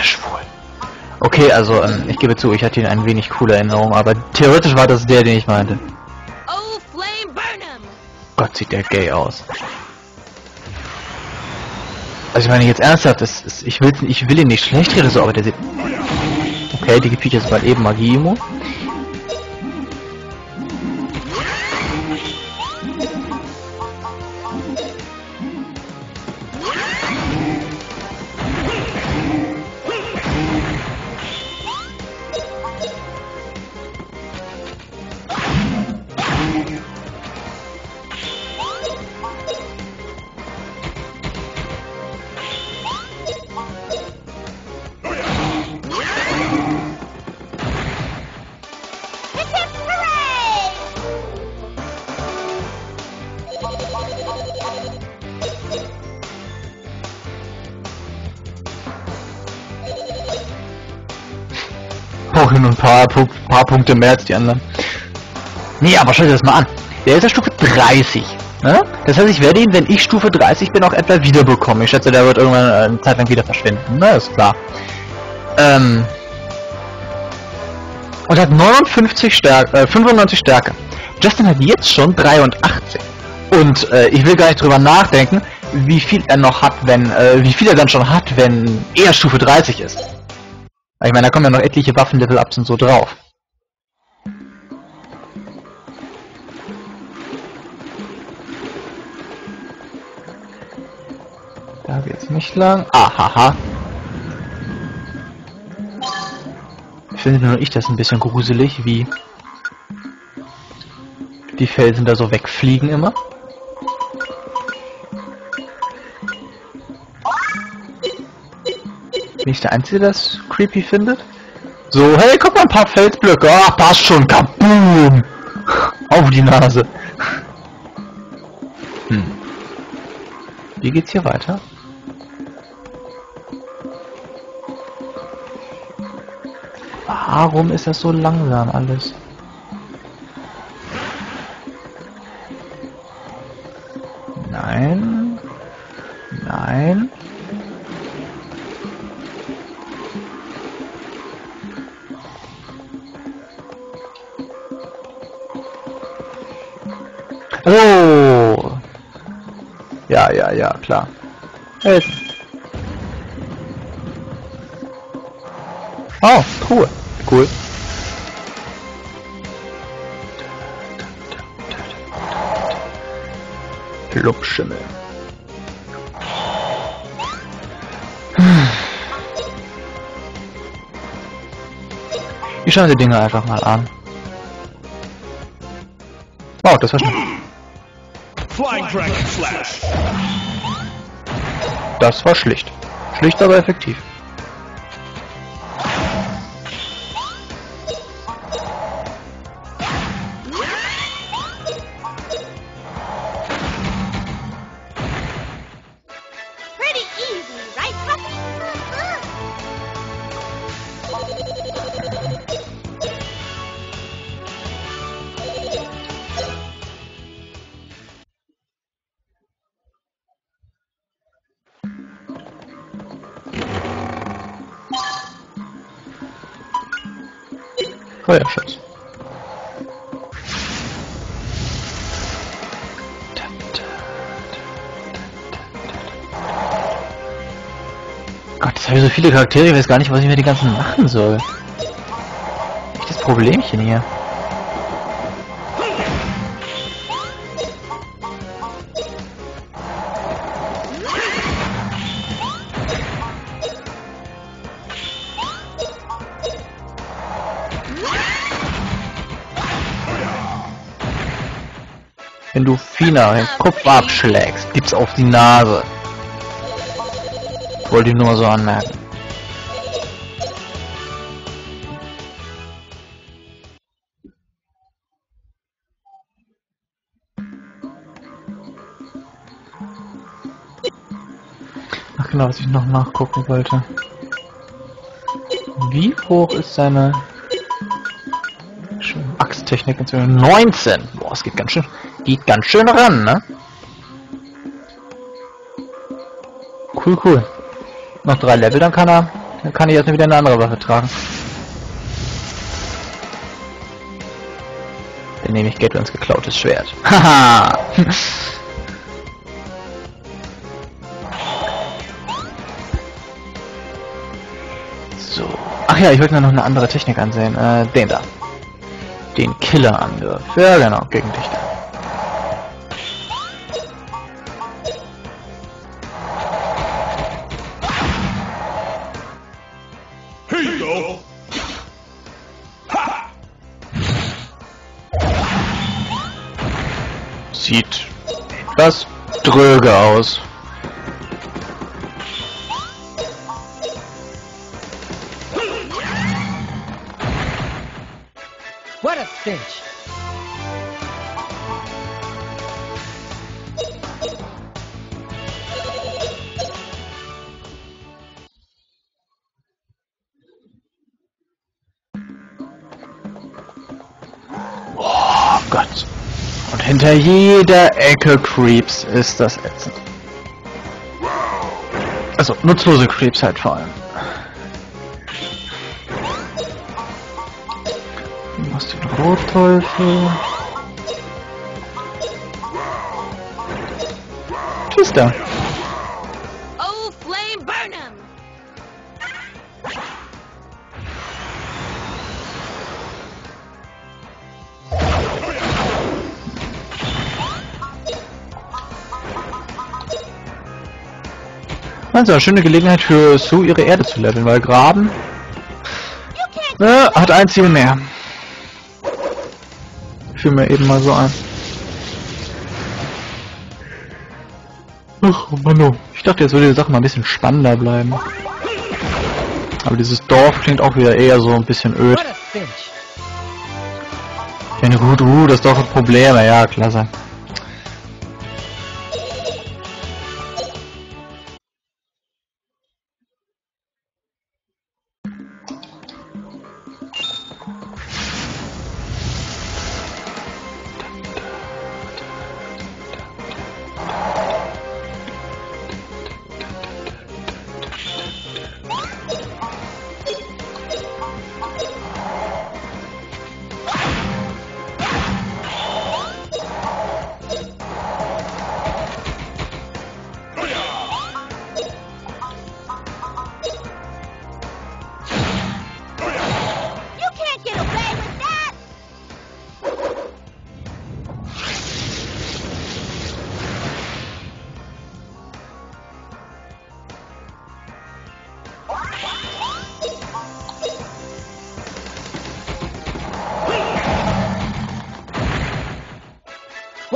der schwul? Okay, also ähm, ich gebe zu, ich hatte ihn ein wenig coole Erinnerung, aber theoretisch war das der, den ich meinte. Oh, Flame Burnham! Gott, sieht der gay aus. Also ich meine jetzt ernsthaft, das ist, ich, will, ich will ihn nicht schlecht reden, so, aber der sieht... Okay, die Viecher sind mal eben Magie-Imo. Auch hin und ein paar, paar Punkte mehr als die anderen. Nee, aber schau dir das mal an. Der ist ja Stufe 30. Ne? Das heißt, ich werde ihn, wenn ich Stufe 30 bin, auch etwa wiederbekommen. Ich schätze, der wird irgendwann äh, eine Zeit lang wieder verschwinden. Ne, ist klar. Ähm. Und hat 59 Stärke, äh, 95 Stärke. Justin hat jetzt schon 83. Und äh, ich will gar nicht drüber nachdenken, wie viel er noch hat, wenn, äh, wie viel er dann schon hat, wenn er Stufe 30 ist. Ich meine, da kommen ja noch etliche Waffenlevel-Ups und so drauf. Da geht's nicht lang. Ahaha. Ich finde nur ich das ein bisschen gruselig, wie die Felsen da so wegfliegen immer. Bin ich der Einzige, der das creepy findet? So, hey, guck mal, ein paar Felsblöcke. Ach, passt schon. Kaboom! Auf die Nase. Hm. Wie geht's hier weiter? Warum ist das so langsam alles? Nein. Nein. Ja, ja, ja, klar. Helfen. Oh, cool. Cool. Plumpschimmel. Ich schaue die Dinge einfach mal an. Wow, das war schnell. Flying Dragon Slash. Das war schlicht. Schlicht, aber effektiv. Feuerschutz. Gott, jetzt habe ich so viele Charaktere, ich weiß gar nicht, was ich mir die ganzen machen soll. Echt das Problemchen hier. Wenn du Fina den Kopf abschlägst, gibt's auf die Nase. Wollte ich nur mal so anmerken. Ach genau, was ich noch nachgucken wollte. Wie hoch ist seine Axttechnik inzwischen? 19! Boah, es geht ganz schön, geht ganz schön ran, ne? Cool, cool. Noch drei Level, dann kann er Dann kann ich jetzt wieder eine andere Waffe tragen. Dann nehme ich Gatwins geklautes Schwert. Haha! so. Ach ja, ich wollte mir noch eine andere Technik ansehen. Äh, den da. Den Killer-Angriff. Ja, genau, gegen dich da. Sieht etwas dröge aus. What a cinch. Oh Gott. Und hinter jeder Ecke Creeps ist das ätzend. Also nutzlose Creeps halt vor allem. Du machst den Rotteufel. Twister. Oh, Also, eine schöne Gelegenheit für Sue, ihre Erde zu leveln, weil Graben äh, hat ein Ziel mehr. Fiel mir eben mal so ein. Ach, Manu. Ich dachte, jetzt würde die Sache mal ein bisschen spannender bleiben. Aber dieses Dorf klingt auch wieder eher so ein bisschen öd. Ja, gut, uh, das Dorf hat Probleme. Ja, klasse.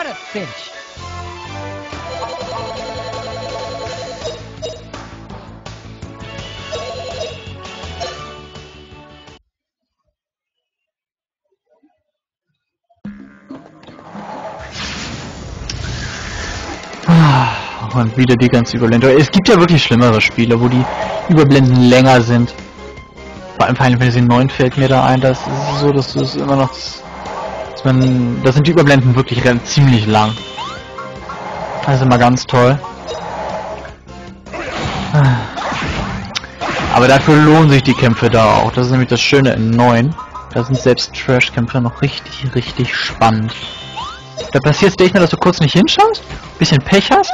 What a cinch. Und wieder die ganze Überblendung. Es gibt ja wirklich schlimmere Spiele, wo die Überblenden länger sind. Vor allem Final Fantasy 9 fällt mir da ein, das ist so, dass es immer noch... Man, da sind die Überblenden wirklich ziemlich lang. Das ist immer ganz toll. Aber dafür lohnen sich die Kämpfe da auch. Das ist nämlich das Schöne in 9. Da sind selbst Trash-Kämpfe noch richtig, richtig spannend. Da passiert es dir dass du kurz nicht hinschaust, bisschen Pech hast,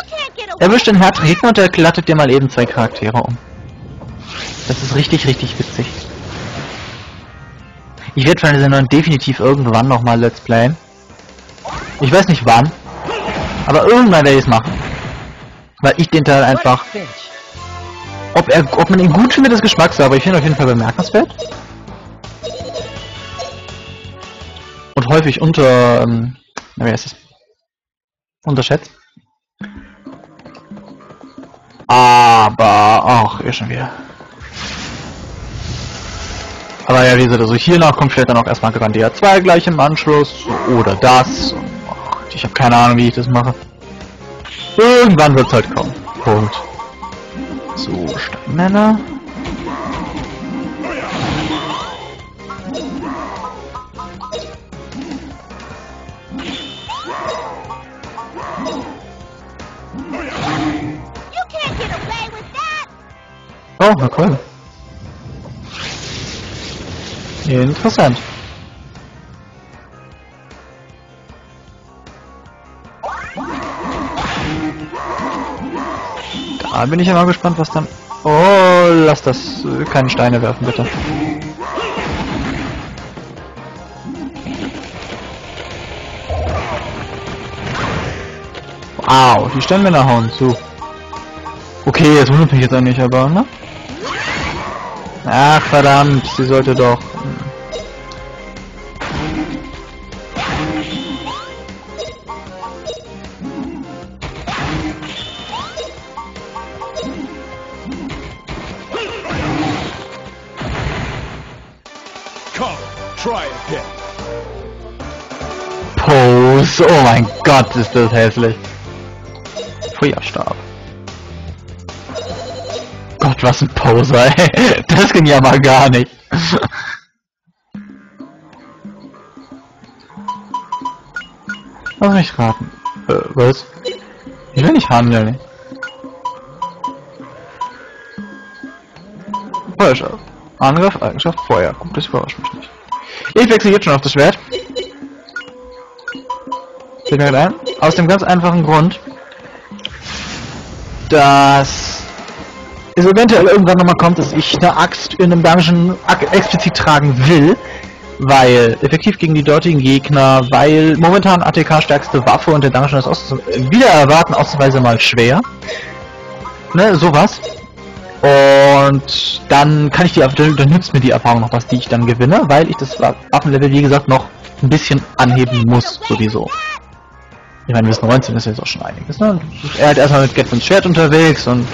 erwischt den härteren Gegner und der glattet dir mal eben zwei Charaktere um. Das ist richtig, richtig witzig. Ich werde Final Fantasy 9 definitiv irgendwann nochmal Let's Playen. Ich weiß nicht wann, aber irgendwann werde ich es machen. Weil ich den Teil einfach, ob er, ob man ihn gut findet, ist Geschmackssache, aber ich finde auf jeden Fall bemerkenswert. Und häufig unter, ähm, na, wie heißt es? Unterschätzt. Aber, ach, eh schon wieder. Aber ja, wie gesagt, also hiernach kommt vielleicht dann auch erstmal Grandia 2 gleich im Anschluss. Oder das. Ich habe keine Ahnung, wie ich das mache. Irgendwann wird's halt kommen. Punkt. So, Steinmänner. Oh, na cool. Interessant. Da bin ich ja mal gespannt, was dann... Oh, lass das... äh, keine Steine werfen, bitte. Wow, die Steinmänner hauen zu. Okay, jetzt wundert mich jetzt auch nicht, aber, ne? Ach, verdammt, sie sollte doch... Come, try again. Pose. Oh mein Gott, ist das hässlich. Feuerstab. Gott, was ein Poser, ey. Das ging ja mal gar nicht. Lass mich raten. Äh, was? Ich will nicht handeln. Feuerstab. Angriff, Eigenschaft, Feuer. Gut, das überrascht mich nicht. Ich wechsle jetzt schon auf das Schwert. Fällt mir ein. Aus dem ganz einfachen Grund, dass es eventuell irgendwann nochmal kommt, dass ich eine Axt in einem Dungeon explizit tragen will, weil effektiv gegen die dortigen Gegner, weil momentan ATK stärkste Waffe und der Dungeon ist aus wieder erwarten ausnahmsweise mal schwer. Ne, sowas. Und dann kann ich die, dann nützt mir die Erfahrung noch was, die ich dann gewinne, weil ich das Wa- Waffenlevel, wie gesagt, noch ein bisschen anheben muss, sowieso. Ich meine, bis 19 ist jetzt auch schon einiges, ne? Er hat erstmal mit Gatvins Schwert unterwegs und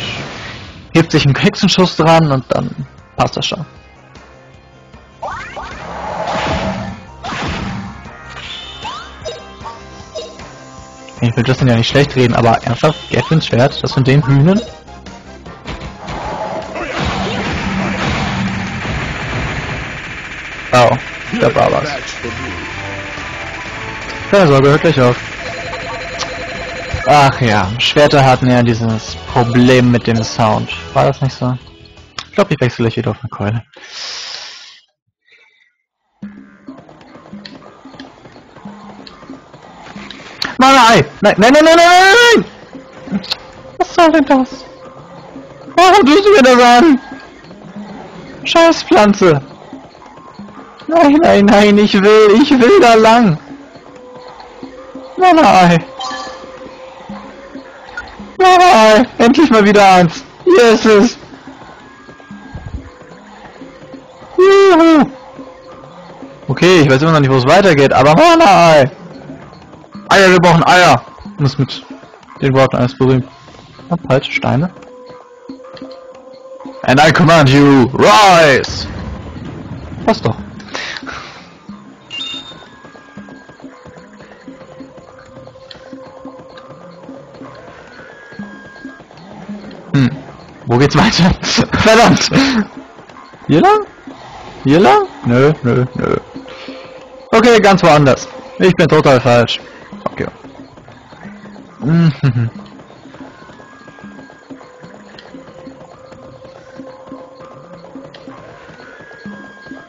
hebt sich einen Hexenschuss dran und dann passt das schon. Ich will Justin ja nicht schlecht reden, aber ernsthaft, Gatvins Schwert, das von den Hühnern? Oh, da war was. Keine Sorge, hört gleich auf. Ach ja, Schwerter hatten ja dieses Problem mit dem Sound. War das nicht so? Ich glaube, ich wechsle gleich wieder auf eine Keule. Nein, nein, nein, nein, nein, nein, nein! Was soll denn das? Warum tust du mir das an? Scheiß Pflanze! Nein, nein, nein, ich will, ich will da lang! Nein, nein! Nein! Endlich mal wieder eins! Hier ist es! Juhu! Okay, ich weiß immer noch nicht, wo es weitergeht, aber Manai! Eier, wir brauchen Eier! Muss mit den Worten eines berühmt. Oh, falsche Steine. And I command you, rise! Passt doch. Wo geht's weiter? Verdammt! Hier lang? Hier lang? Nö, nö, nö. Okay, ganz woanders. Ich bin total falsch. Okay. Mhm.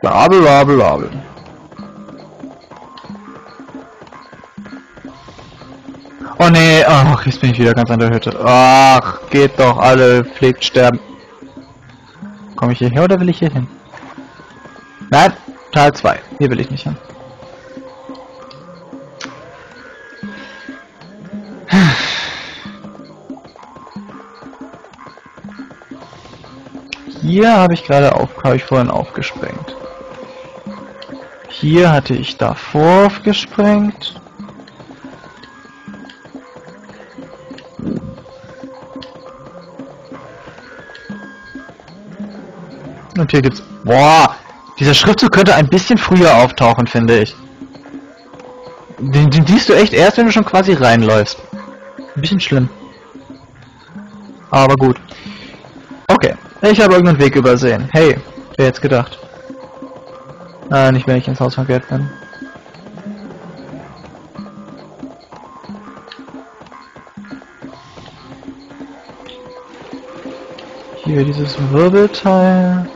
Blabel, blabel, blabel. Ach, jetzt bin ich wieder ganz an der Hütte. Ach, geht doch alle, pflegt sterben. Komme ich hierher oder will ich hier hin? Nein, Teil 2. Hier will ich nicht hin. Hier habe ich gerade auf, habe ich vorhin aufgesprengt. Hier hatte ich davor aufgesprengt. Hier gibt's. Boah! Dieser Schriftzug könnte ein bisschen früher auftauchen, finde ich. Den, den siehst du echt erst, wenn du schon quasi reinläufst. Ein bisschen schlimm. Aber gut. Okay. Ich habe irgendeinen Weg übersehen. Hey, wer jetzt gedacht? Ah, nicht wenn ich ins Haus Geld bin. Hier dieses Wirbelteil.